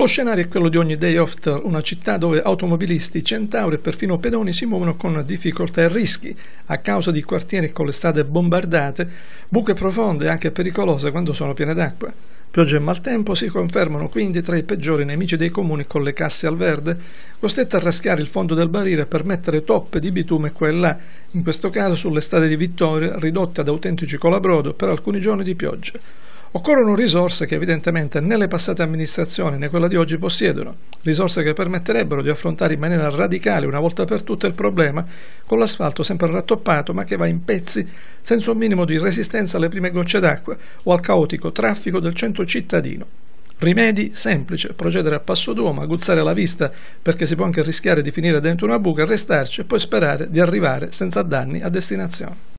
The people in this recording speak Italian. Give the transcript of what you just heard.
Lo scenario è quello di ogni day after, una città dove automobilisti, centauri e perfino pedoni si muovono con difficoltà e rischi a causa di quartieri con le strade bombardate, buche profonde e anche pericolose quando sono piene d'acqua. Pioggia e maltempo si confermano quindi tra i peggiori nemici dei comuni con le casse al verde, costretti a raschiare il fondo del barile per mettere toppe di bitume qua e là, in questo caso sulle strade di Vittoria, ridotte ad autentici colabrodo per alcuni giorni di pioggia. Occorrono risorse che evidentemente né le passate amministrazioni né quella di oggi possiedono, risorse che permetterebbero di affrontare in maniera radicale una volta per tutte il problema con l'asfalto sempre rattoppato ma che va in pezzi senza un minimo di resistenza alle prime gocce d'acqua o al caotico traffico del centro cittadino. Rimedi? Semplice, procedere a passo d'uomo, aguzzare la vista perché si può anche rischiare di finire dentro una buca, restarci e poi sperare di arrivare senza danni a destinazione.